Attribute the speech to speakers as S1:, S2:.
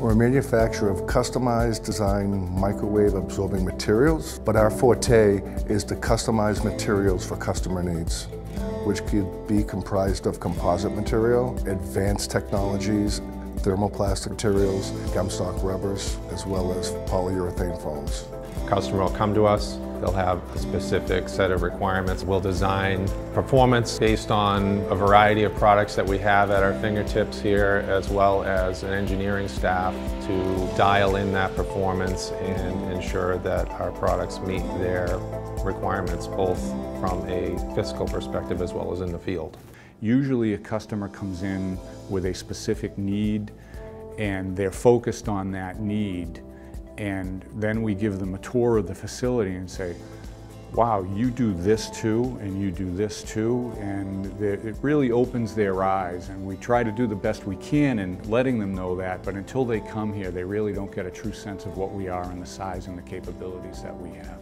S1: We're a manufacturer of customized design microwave absorbing materials, but our forte is to customize materials for customer needs, which could be comprised of composite material, advanced technologies, thermoplastic materials, gumstock rubbers, as well as polyurethane foams.
S2: Customer will come to us, they'll have a specific set of requirements. We'll design performance based on a variety of products that we have at our fingertips here, as well as an engineering staff to dial in that performance and ensure that our products meet their requirements both from a fiscal perspective as well as in the field.
S3: Usually a customer comes in with a specific need and they're focused on that need and then we give them a tour of the facility and say, wow, you do this too, and you do this too, and it really opens their eyes. And we try to do the best we can in letting them know that, but until they come here, they really don't get a true sense of what we are and the size and the capabilities that we have.